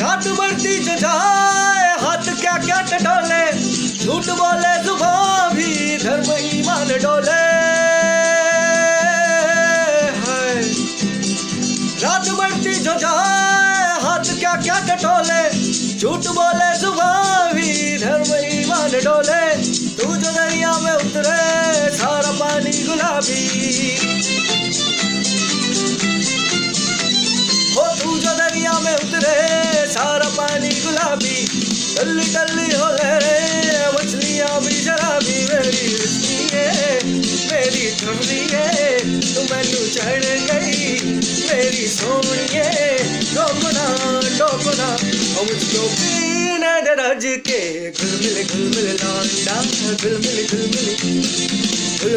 रात बढ़ती जाए हाथ क्या क्या टटोले झूठ बोले ज़ुबान भी धर्म ईमान डोले। है रात बढ़ती जो जाए हाथ क्या क्या टटोले झूठ बोले ज़ुबान भी धर्म ईमान डोले। तू जो दरिया में उतरे, सारा पानी गुलाबी। टल्ली टल्ली हो ले रे मछलियाँ भी शराबी मेरी रिश्ती मेरी ठुमरी तू मैनू चढ़ गई। मेरी सोनिए टोकना टोकना और मुझको पीने दे रज के घुल मिल घुल मिल लौंडा घुल मिल घुल मिल घुल